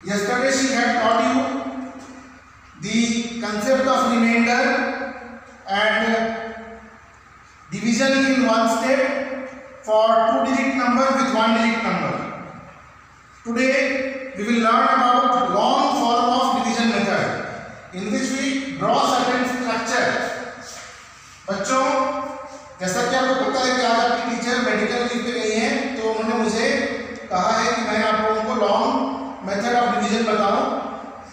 Yesterday she had taught you the concept of remainder and division in one step for two digit number with one digit number. Today we will learn about long form of division method in which we draw certain structure. बच्चों जैसा कि आपको पता है कि आज आपकी teacher medical leave पे गई हैं तो उन्होंने मुझे कहा है कि मैं आप लोगों को लॉन्ग मेथड ऑफ़ डिवीज़न बताऊँ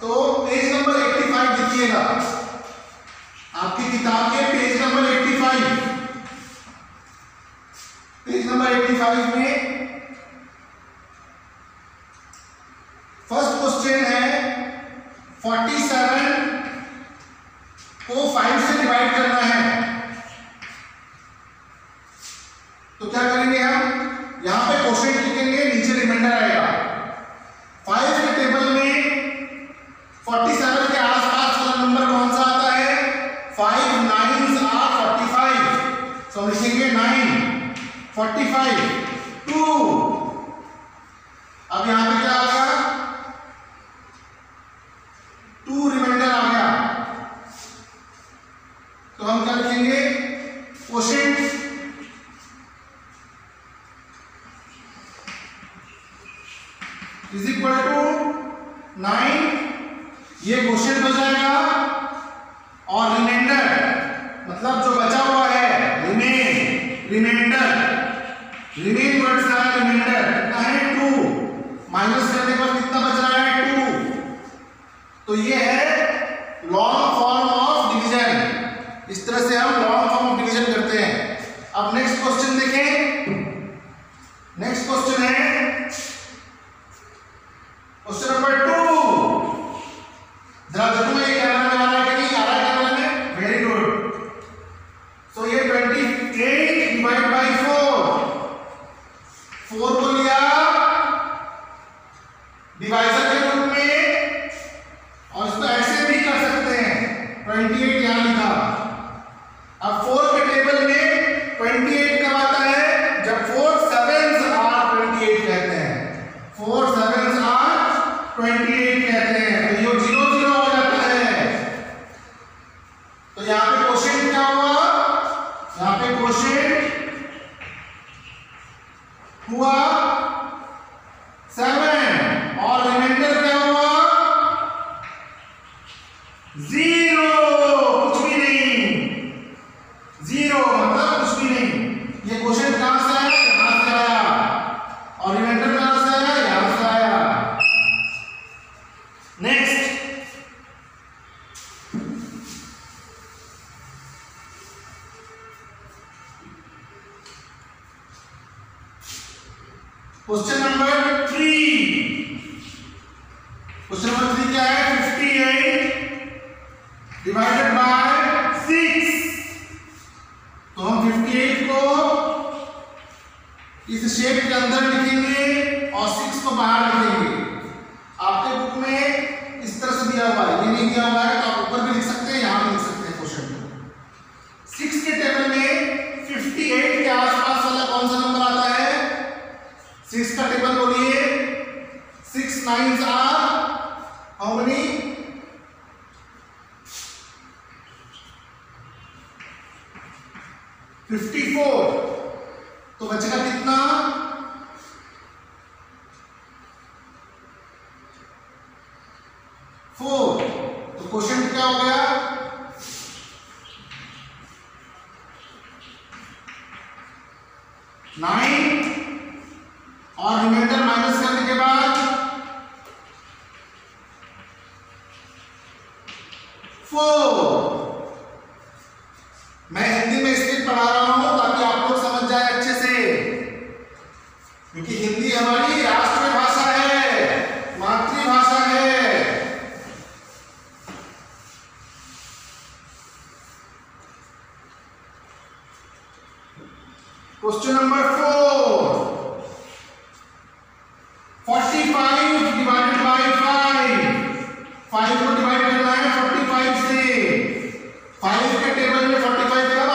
तो पेज नंबर 85 लिखिएगा आपकी किताब के पेज नंबर 85 पेज नंबर 85 में फ़र्स्ट क्वेश्चन है 47 को 5 से डिवाइड करना है। तो क्या करेंगे हम? यहाँ पे क्वेश्चन लिखेंगे, नीचे रिमाइंडर आएगा। फाइव के टेबल में 47 लिखेंगे नाइन फोर्टी फाइव टू अब यहाँ पे क्या आ गया? टू रिमाइंडर आ गया। तो हम क्या लिखेंगे? Question is equal to nine ये क्वेश्चन हो जाएगा और रिमाइंडर मतलब जो बचा हुआ है रिमेन रिमाइंडर रिमेन वर्ड से आया रिमाइंडर है टू माइनस करने पर कितना बच रहा है? टू तो ये है लॉन्ग फॉर्म ऑफ़ डिवीज़न इस तरह से हम लॉन्ग फॉर्म ऑफ़ डिवीज़न करते हैं। अब नेक्स्ट क्वेश्चन देखें। नेक्स्ट क्वेश्चन है। Question number two question number three question number three क्या है? Fifty eight divided by six तो हम फिफ्टी एट को इस शेप के अंदर लिखेंगे और सिक्स को बाहर लिखेंगे आपके बुक में इस तरह से दिया हुआ है। ये नहीं दिया हुआ है तो आप ऊपर भी लिख सकते हैं यहाँ भी लिख सकते हैं क्वेश्चन को सिक्स के टेबल में 58 के आसपास वाला कौन सा नंबर आता है सिक्स का टेबल बोलिए। Six nines are how many fifty four तो बचेगा कितना? फोर तो क्वेश्चन क्या हो गया? नाइन और रिमाइंडर माइनस करने के बाद फोर मैं हिंदी में इसलिए पढ़ा रहा हूँ ताकि आप लोग समझ जाए अच्छे से। क्योंकि हिंदी हमारी राष्ट्र भाषा है, मातृभाषा है। Question number four forty five divided by five five को डिवाइड करना है फोर्टी फाइव से 5 के टेबल में फोर्टी फाइव कब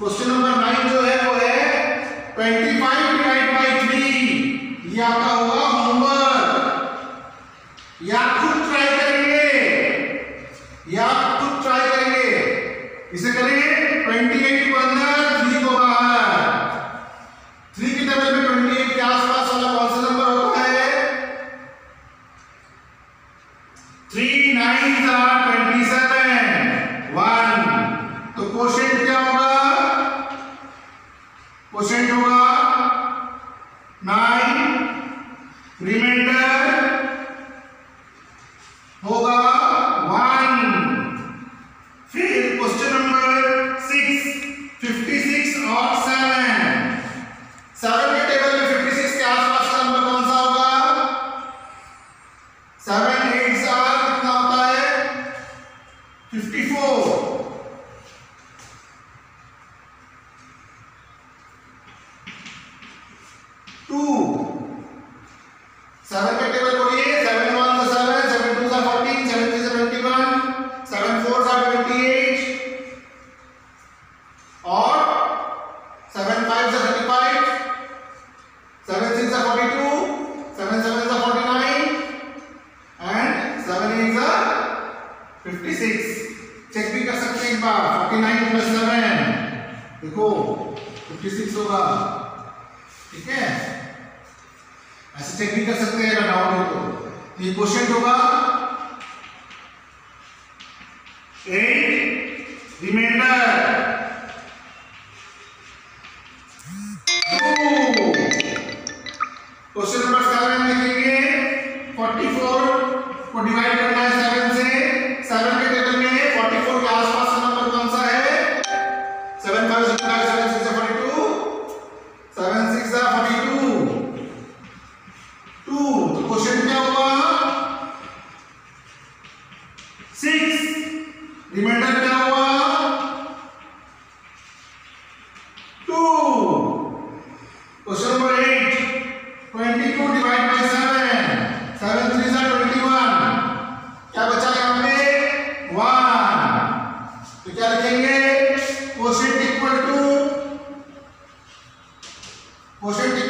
क्वेश्चन नंबर नाइन जो है वो है twenty five divide by three ये आपका होगा होमवर्क या खुद ट्राई करेंगे. या खुद ट्राई करेंगे. इसे करेंगे क्वेश्चन होगा नाइन रिमेन ठीक है? ऐसे चेक भी कर सकते हैं अगर डाउट हो तो। ये क्वेश्चन होगा। Eight reminder question number seven देखेंगे? 44 को डिवाइड करना है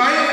If